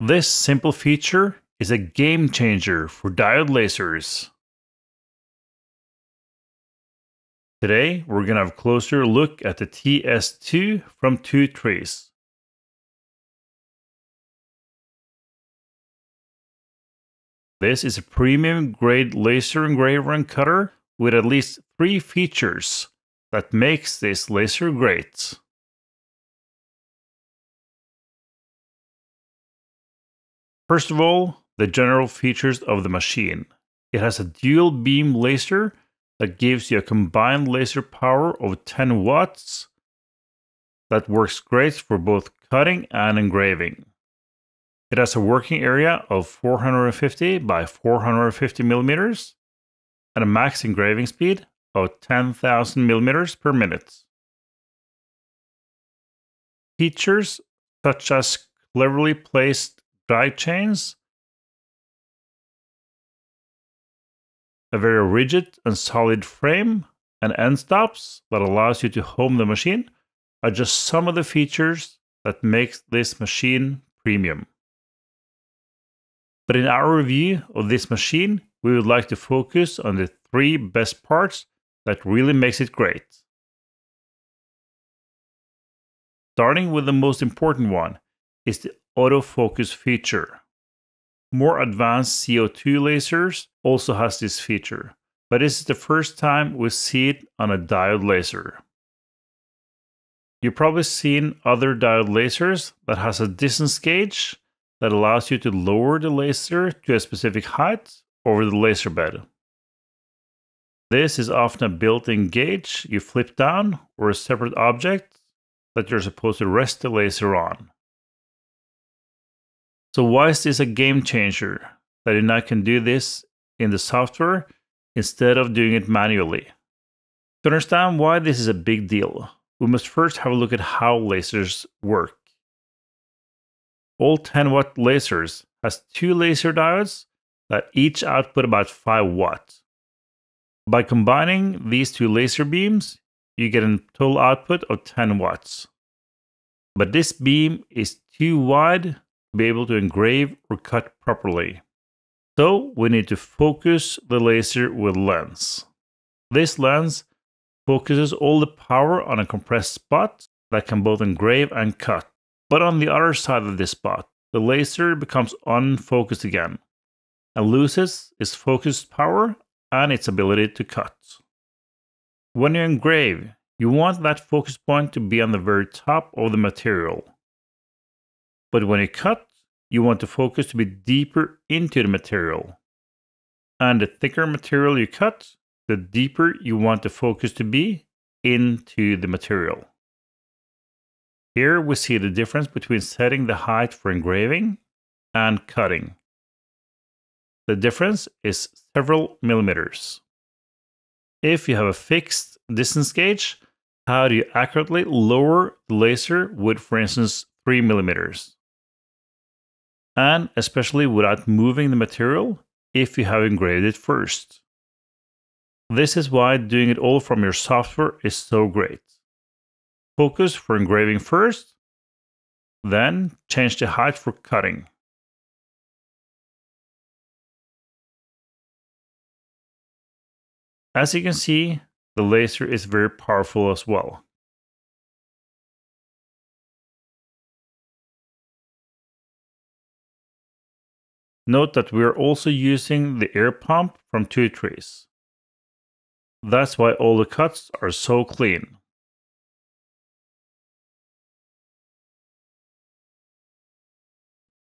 This simple feature is a game changer for diode lasers. Today, we're going to have a closer look at the TS2 from Two Trees. This is a premium grade laser engraver and cutter with at least three features that makes this laser great. First of all, the general features of the machine. It has a dual beam laser that gives you a combined laser power of 10 watts that works great for both cutting and engraving. It has a working area of 450 by 450 millimeters and a max engraving speed of 10,000 millimeters per minute. Features such as cleverly placed drag chains, a very rigid and solid frame, and end stops that allows you to home the machine are just some of the features that makes this machine premium. But in our review of this machine, we would like to focus on the three best parts that really makes it great. Starting with the most important one is the autofocus feature. More advanced CO2 lasers also has this feature, but this is the first time we see it on a diode laser. You've probably seen other diode lasers that has a distance gauge that allows you to lower the laser to a specific height over the laser bed. This is often a built-in gauge you flip down or a separate object that you're supposed to rest the laser on. So why is this a game changer that you now can do this in the software instead of doing it manually? To understand why this is a big deal, we must first have a look at how lasers work. All 10 watt lasers has two laser diodes that each output about 5 watts. By combining these two laser beams, you get a total output of 10 watts. But this beam is too wide be able to engrave or cut properly. So we need to focus the laser with lens. This lens focuses all the power on a compressed spot that can both engrave and cut. But on the other side of this spot, the laser becomes unfocused again and loses its focused power and its ability to cut. When you engrave, you want that focus point to be on the very top of the material. But when you cut, you want the focus to be deeper into the material. And the thicker material you cut, the deeper you want the focus to be into the material. Here we see the difference between setting the height for engraving and cutting. The difference is several millimeters. If you have a fixed distance gauge, how do you accurately lower the laser with, for instance, 3 millimeters? And especially without moving the material if you have engraved it first. This is why doing it all from your software is so great. Focus for engraving first, then change the height for cutting. As you can see, the laser is very powerful as well. Note that we are also using the air pump from Two Trees. That's why all the cuts are so clean.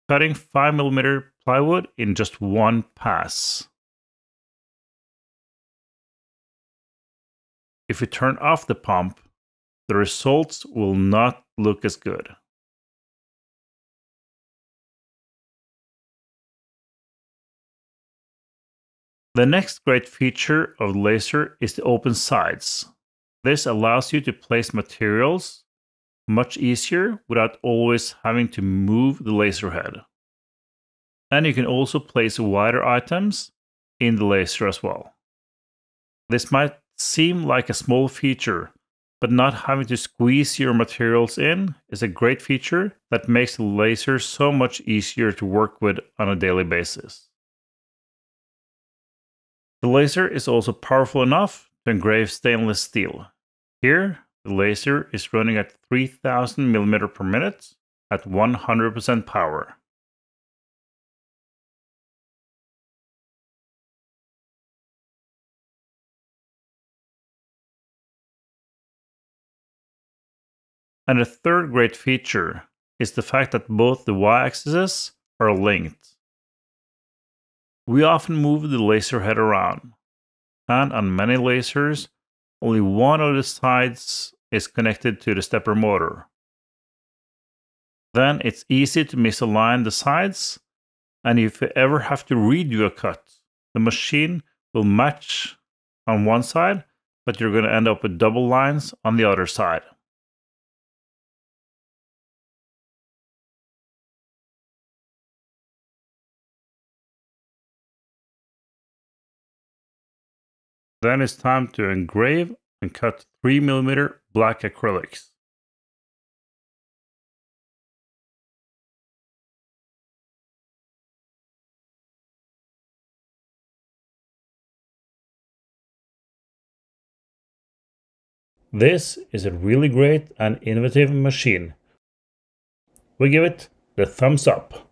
cutting 5mm plywood in just one pass. If you turn off the pump, the results will not look as good. The next great feature of laser is the open sides. This allows you to place materials much easier without always having to move the laser head. And you can also place wider items in the laser as well. This might seem like a small feature, but not having to squeeze your materials in is a great feature that makes the laser so much easier to work with on a daily basis. The laser is also powerful enough to engrave stainless steel. Here, the laser is running at 3000 mm per minute at 100% power. And the third great feature is the fact that both the y-axes are linked. We often move the laser head around, and on many lasers, only one of the sides is connected to the stepper motor. Then it's easy to misalign the sides, and if you ever have to redo a cut, the machine will match on one side, but you're going to end up with double lines on the other side. Then it's time to engrave and cut 3mm black acrylics. This is a really great and innovative machine. We give it the thumbs up.